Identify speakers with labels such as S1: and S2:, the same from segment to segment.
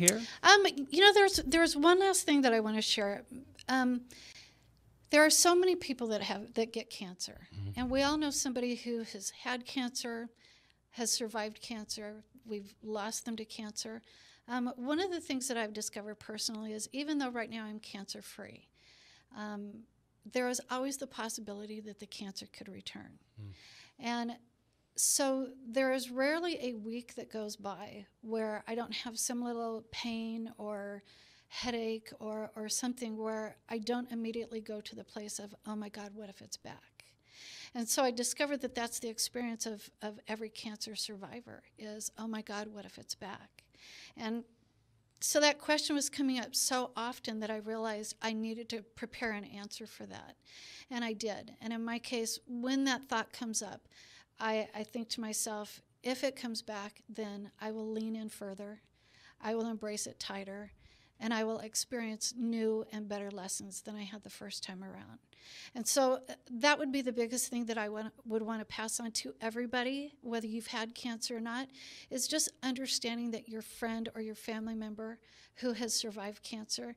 S1: here?
S2: Um, you know, there's there's one last thing that I want to share. Um, there are so many people that have that get cancer, mm-hmm. and we all know somebody who has had cancer, has survived cancer. We've lost them to cancer. Um, one of the things that I've discovered personally is even though right now I'm cancer free, um, there is always the possibility that the cancer could return. Mm. And so there is rarely a week that goes by where I don't have some little pain or headache or, or something where I don't immediately go to the place of, oh my God, what if it's back? And so I discovered that that's the experience of, of every cancer survivor is, oh my God, what if it's back? And so that question was coming up so often that I realized I needed to prepare an answer for that. And I did. And in my case, when that thought comes up, I, I think to myself, if it comes back, then I will lean in further, I will embrace it tighter, and I will experience new and better lessons than I had the first time around. And so uh, that would be the biggest thing that I want, would want to pass on to everybody, whether you've had cancer or not, is just understanding that your friend or your family member who has survived cancer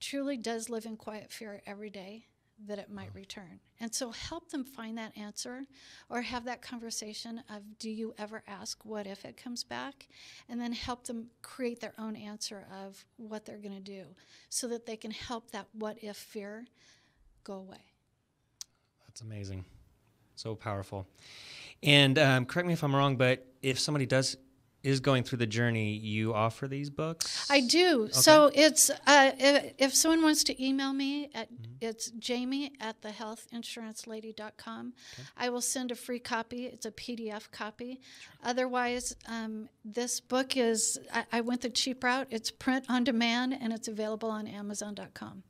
S2: truly does live in quiet fear every day that it might return. And so help them find that answer or have that conversation of do you ever ask what if it comes back? And then help them create their own answer of what they're going to do so that they can help that what if fear go away.
S1: That's amazing. So powerful. And um, correct me if I'm wrong, but if somebody does is going through the journey, you offer these books?
S2: I do. Okay. So it's uh, if, if, someone wants to email me at mm-hmm. it's Jami at thehealthinsurancelady.com. Okay. I will send a free copy. It's a PDF copy. Sure. Otherwise, um, this book is I, I went the cheap route. It's print on demand and it's available on Amazon.com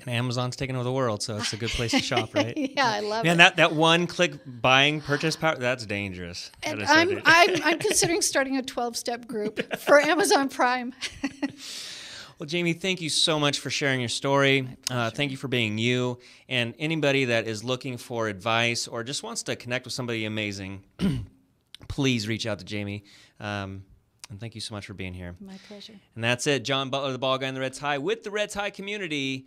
S1: and Amazon's taking over the world, so it's a good place to shop, right?
S2: yeah, I love
S1: Man,
S2: it.
S1: that that one click buying purchase power, that's dangerous.
S2: And that I'm, I'm, I'm considering starting a 12 step group for Amazon Prime.
S1: well, Jami, thank you so much for sharing your story. Uh, thank you for being you. And anybody that is looking for advice or just wants to connect with somebody amazing, please reach out to Jami. Um, and thank you so much for being here.
S2: My pleasure.
S1: And that's it. John Butler, the Bald Guy in the Red Tie with the Red Tie community.